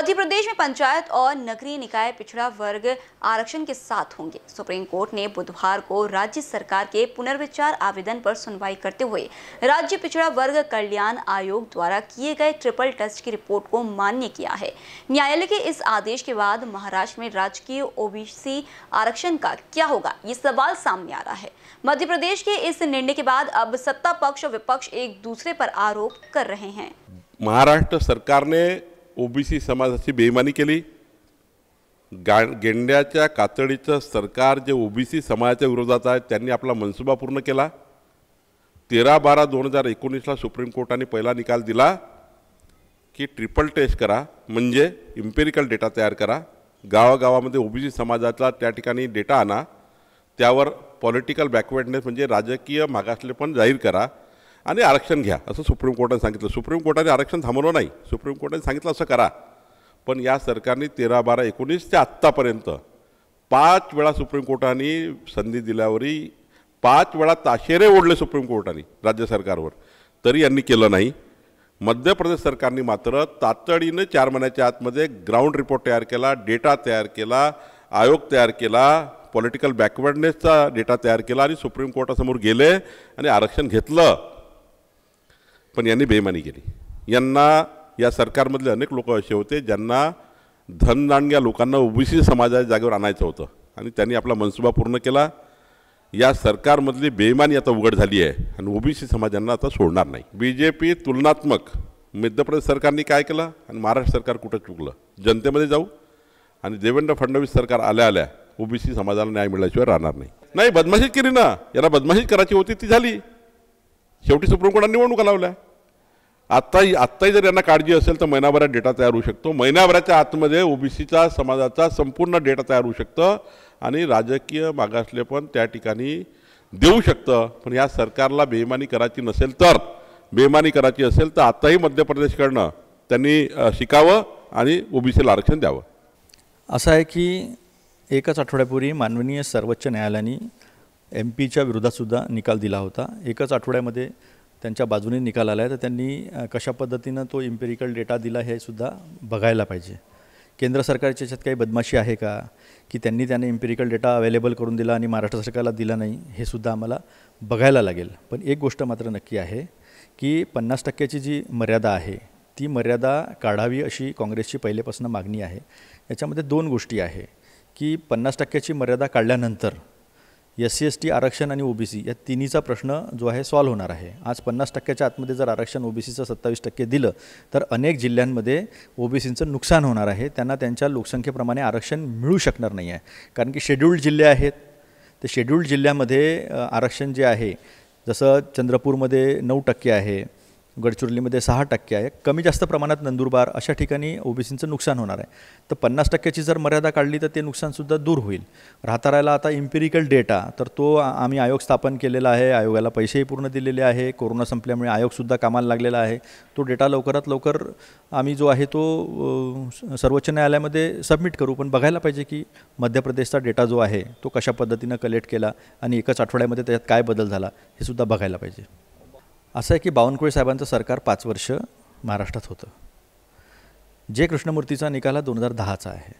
मध्य प्रदेश में पंचायत और नगरीय निकाय पिछड़ा वर्ग आरक्षण के साथ होंगे। सुप्रीम कोर्ट ने बुधवार को राज्य सरकार के पुनर्विचार आवेदन पर सुनवाई करते हुए राज्य पिछड़ा वर्ग कल्याण आयोग द्वारा किए गए ट्रिपल टेस्ट की रिपोर्ट को मान्य किया है। न्यायालय के इस आदेश के बाद महाराष्ट्र में राजकीय ओबीसी आरक्षण का क्या होगा? ये सवाल सामने आ रहा है। मध्य प्रदेश के इस निर्णय के बाद अब सत्ता पक्ष और विपक्ष एक दूसरे पर आरोप कर रहे हैं। महाराष्ट्र सरकारने ओबीसी समाजाची बेईमानी केली. गा गेंड्याच्या कातडीचं सरकार जे ओबीसी समाजाच्या विरोधात आहे त्यांनी आपला मनसुबा पूर्ण केला. तेरा बारा दोन हजार एकोणीसला सुप्रीम कोर्टाने पहिला निकाल दिला की ट्रिपल टेस्ट करा म्हणजे इम्पेरिकल डेटा तयार करा. गावागावामध्ये ओबीसी समाजाचा त्या ठिकाणी डेटा आणा. त्यावर पॉलिटिकल बॅकवर्डनेस म्हणजे राजकीय मागासले पण जाहीर करा. आणि आरक्षण घ्या. असं सुप्रीम कोर्टाने सांगितलं. सुप्रीम कोर्टाने आरक्षण थांबवलं नाही. सुप्रीम कोर्टाने सांगितलं असं करा. पण या सरकारने तेरा बारा एकोणीस ते आत्तापर्यंत पाच वेळा सुप्रीम कोर्टाने संधी दिल्यावरही पाच वेळा ताशेरे ओढले सुप्रीम कोर्टाने राज्य सरकारवर. तरी यांनी केलं नाही. मध्य प्रदेश सरकारने मात्र तातडीनं चार महिन्याच्या आतमध्ये ग्राउंड रिपोर्ट तयार केला डेटा तयार केला आयोग तयार केला पॉलिटिकल बॅकवर्डनेसचा डेटा तयार केला आणि सुप्रीम कोर्टासमोर गेले आणि आरक्षण घेतलं. पण यांनी बेमानी केली. यांना या सरकारमधले अनेक लोक असे होते ज्यांना धनदांडग्या लोकांना ओबीसी समाजाच्या जागेवर आणायचं होतं. आणि त्यांनी आपला मनसुबा पूर्ण केला. या सरकारमधली बेईमानी आता उघड झाली आहे आणि ओबीसी समाजांना आता सोडणार नाही. बी जे पी तुलनात्मक मध्य प्रदेश सरकारने काय केलं आणि महाराष्ट्र सरकार कुठं चुकलं? जनतेमध्ये जाऊ आणि देवेंद्र फडणवीस सरकार आल्या आल्या ओबीसी समाजाला न्याय मिळाल्याशिवाय राहणार नाही. नाही बदमाशीच केली ना. याला बदमाशीच करायची होती ती झाली. शेवटी सुप्रीम कोर्टाने निवडणुका लावल्या. आत्ताही आत्ताही जर यांना काळजी असेल तर महिनाभरात डेटा तयार होऊ शकतो. महिनाभराच्या आतमध्ये ओबीसीचा समाजाचा संपूर्ण डेटा तयार होऊ शकतं आणि राजकीय मागासलेपण त्या ठिकाणी देऊ शकतं. पण या सरकारला बेईमानी करायची नसेल तर बेईमानी करायची असेल तर आत्ताही मध्य प्रदेशकडनं त्यांनी शिकावं आणि ओबीसीला आरक्षण द्यावं. असं आहे की एकच आठवड्यापूर्वी माननीय सर्वोच्च न्यायालयाने एम पीच्या विरोधातसुद्धा निकाल दिला होता. एकच आठवड्यामध्ये त्यांच्या बाजूने निकाल आला आहे. तर त्यांनी कशा पद्धतीनं तो इम्पेरिकल डेटा दिला हे सुद्धा बघायला पाहिजे. केंद्र सरकारच्या याच्यात काही बदमाशी आहे का? की त्यांनी त्याने इम्पेरिकल डेटा अवेलेबल करून दिला आणि महाराष्ट्र सरकारला दिला नाही हे सुद्धा आम्हाला बघायला लागेल. पण एक गोष्ट मात्र नक्की आहे की पन्नास टक्क्याची जी मर्यादा आहे ती मर्यादा काढावी अशी काँग्रेसची पहिलेपासून मागणी आहे. याच्यामध्ये दोन गोष्टी आहे की पन्नास टक्क्याची मर्यादा काढल्यानंतर एस सी एस टी आरक्षण आणि ओबीसी या तिन्हीचा प्रश्न जो आहे सॉल्व्ह होणार आहे. आज पन्नास टक्क्याच्या आतमध्ये जर आरक्षण ओबीसीचं सत्तावीस टक्के दिलं तर अनेक जिल्ह्यांमध्ये ओबीसींचं नुकसान होणार आहे. त्यांना त्यांच्या लोकसंख्येप्रमाणे आरक्षण मिळू शकणार नाही आहे. कारण की शेड्यूल्ड जिल्हे आहेत. ते शेड्यूल्ड जिल्ह्यामध्ये आरक्षण जे आहे जसं चंद्रपूरमध्ये नऊ टक्के आहे गडचिरोलीमध्ये सहा टक्के आहे. कमी जास्त प्रमाणात नंदुरबार अशा ठिकाणी ओबीसींचं नुकसान होणार आहे. तर पन्नास टक्क्याची जर मर्यादा काढली तर ते नुकसानसुद्धा दूर होईल. राहता राहिला आता इम्पेरिकल डेटा तर तो आम्ही आयोग स्थापन केलेला आहे. आयोगाला पैसेही पूर्ण दिलेले आहे. कोरोना संपल्यामुळे आयोगसुद्धा कामाला लागलेला आहे. तो डेटा लवकरात लवकर आम्ही जो आहे तो सर्वोच्च न्यायालयामध्ये सबमिट करू. पण बघायला पाहिजे की मध्य प्रदेशचा डेटा जो आहे तो कशा पद्धतीनं कलेक्ट केला आणि एकाच आठवड्यामध्ये त्याच्यात काय बदल झाला हे सुद्धा बघायला पाहिजे. असं आहे की बावनकुळे साहेबांचं सरकार पाच वर्ष महाराष्ट्रात होतं. जे कृष्णमूर्तीचा निकाल हा दोन हजार दहाचा आहे.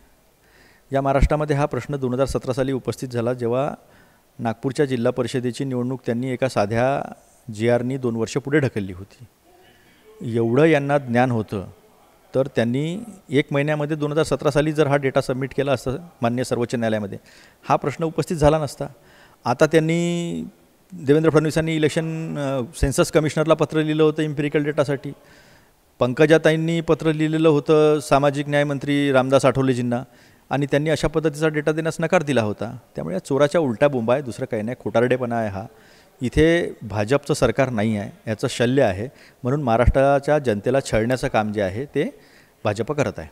या महाराष्ट्रामध्ये हा प्रश्न दोन हजार सतरा साली उपस्थित झाला जेव्हा नागपूरच्या जिल्हा परिषदेची निवडणूक त्यांनी एका साध्या जी आरनी दोन वर्ष पुढे ढकलली होती. एवढं यांना ज्ञान होतं तर त्यांनी एक महिन्यामध्ये दोन हजार सतरा साली जर हा डेटा सबमिट केला असता मान्य सर्वोच्च न्यायालयामध्ये हा प्रश्न उपस्थित झाला नसता. आता त्यांनी देवेंद्र फडणवीसांनी इलेक्शन सेन्सस कमिशनरला पत्र लिहिलं होतं इम्पेरिकल डेटासाठी पंकजाताईंनी पत्र लिहिलेलं होतं सामाजिक न्यायमंत्री रामदास आठवलेजींना आणि त्यांनी अशा पद्धतीचा डेटा देण्यास नकार दिला होता. त्यामुळे या चोराच्या उलट्या बोंबा आहे दुसरं काही नाही खोटारडेपणा आहे हा. इथे भाजपचं सरकार नाही आहे याचं शल्य आहे. म्हणून महाराष्ट्राच्या जनतेला छळण्याचं काम जे आहे ते भाजप करत आहे.